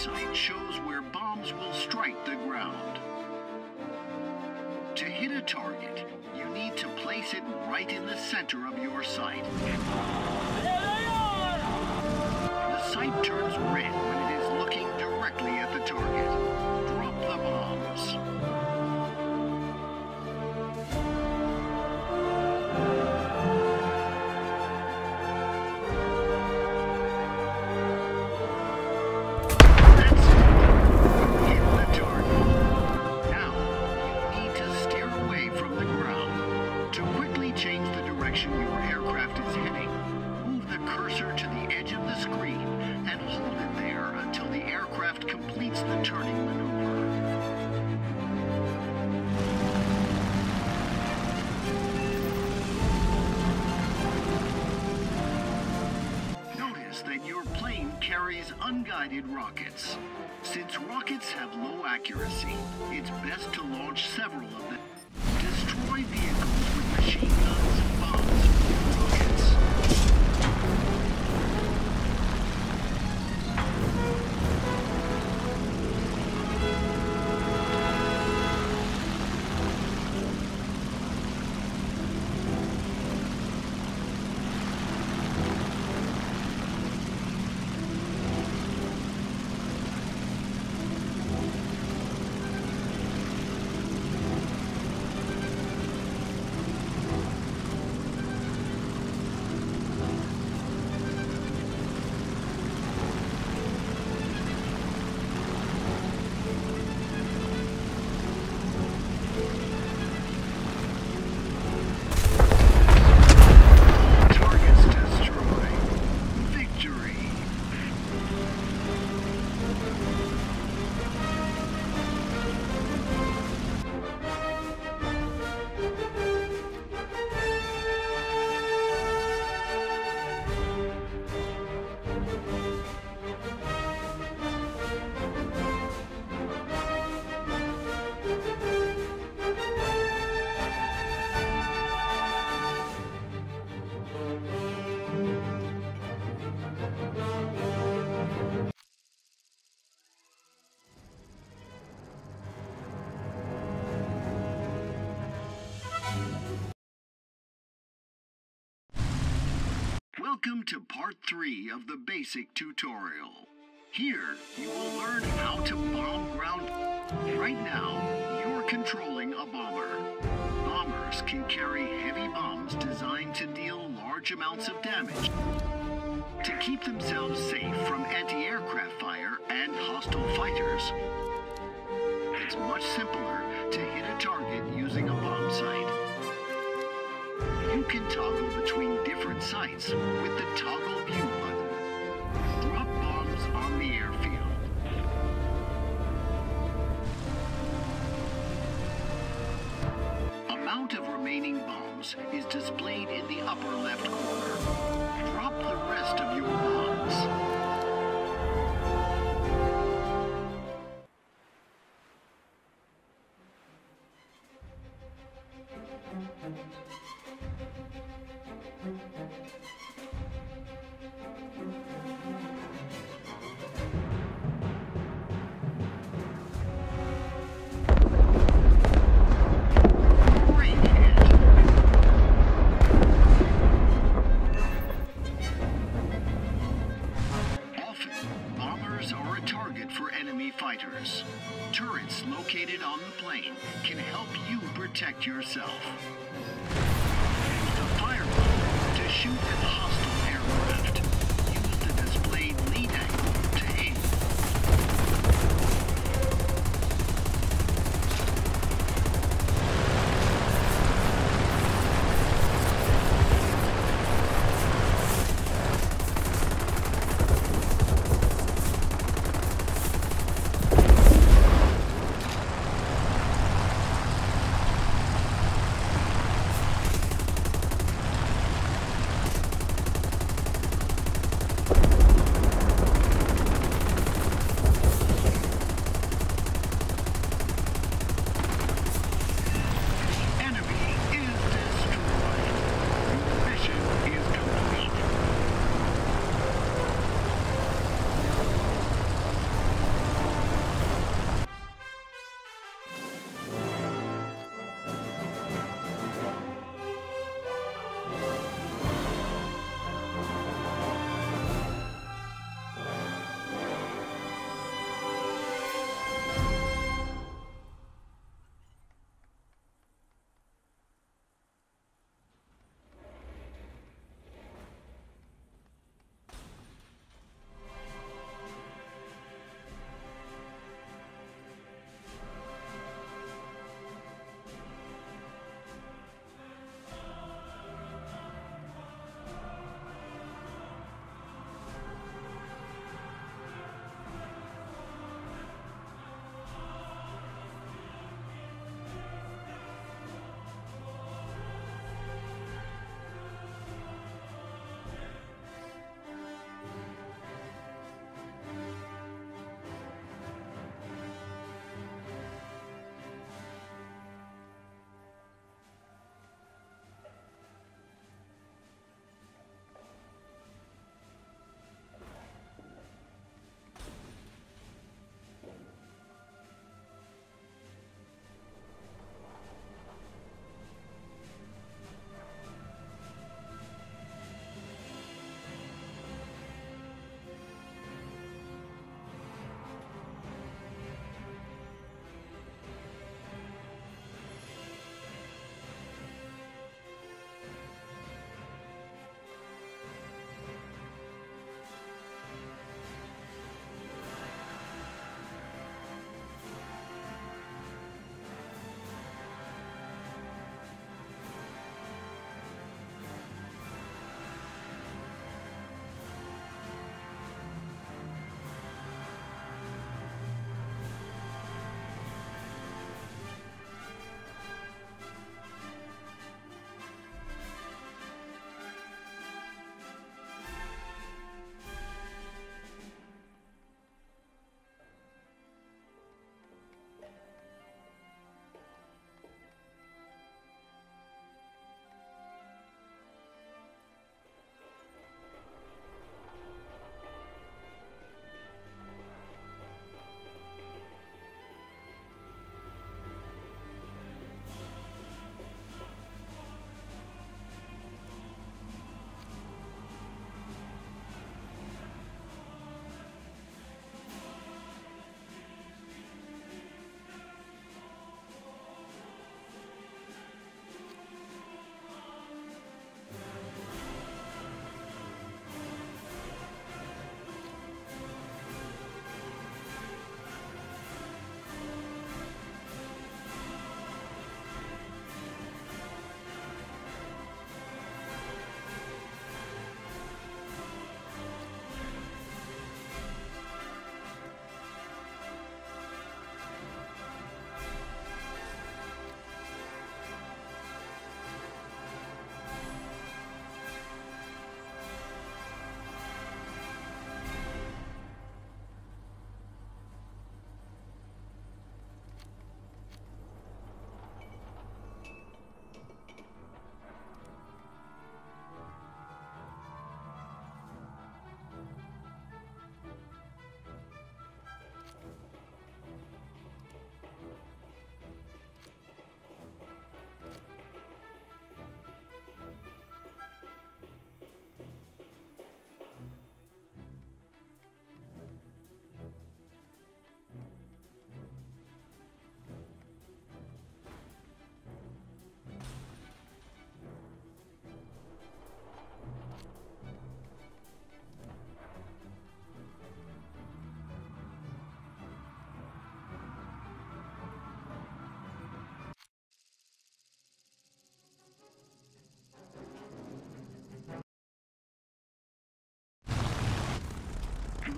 sight shows where bombs will strike the ground. To hit a target, you need to place it right in the center of your sight. The sight turns red when it edge of the screen and hold it there until the aircraft completes the turning maneuver. Notice that your plane carries unguided rockets. Since rockets have low accuracy, it's best to launch several of them. Welcome to part 3 of the basic tutorial. Here, you will learn how to bomb ground. Right now, you're controlling a bomber. Bombers can carry heavy bombs designed to deal large amounts of damage. To keep themselves safe from anti-aircraft fire and hostile fighters, it's much simpler to hit a target using a bomb sight. You can toggle between different sights with the toggle view button. Drop bombs on the airfield. Amount of remaining bombs is displayed in the upper left corner.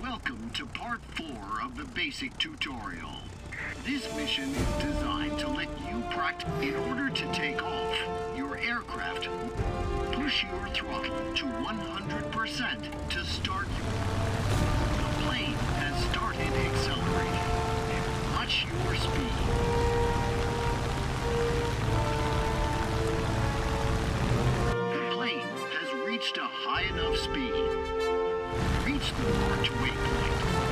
Welcome to part 4 of the basic tutorial. This mission is designed to let you practice. In order to take off, your aircraft push your throttle to 100% to start. The plane has started accelerating. Watch your speed. The plane has reached a high enough speed. Reach the marked waypoint.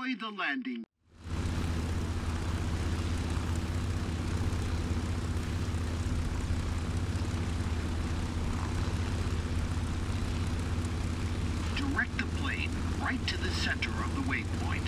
Deploy the landing. Direct the plane right to the center of the waypoint.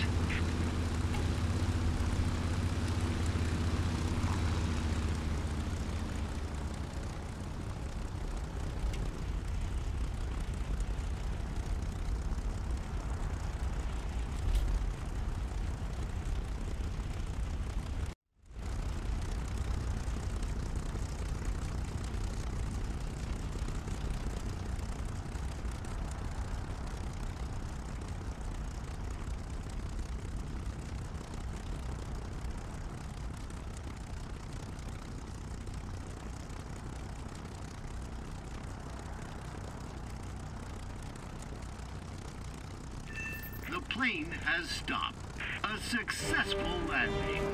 The plane has stopped. A successful landing.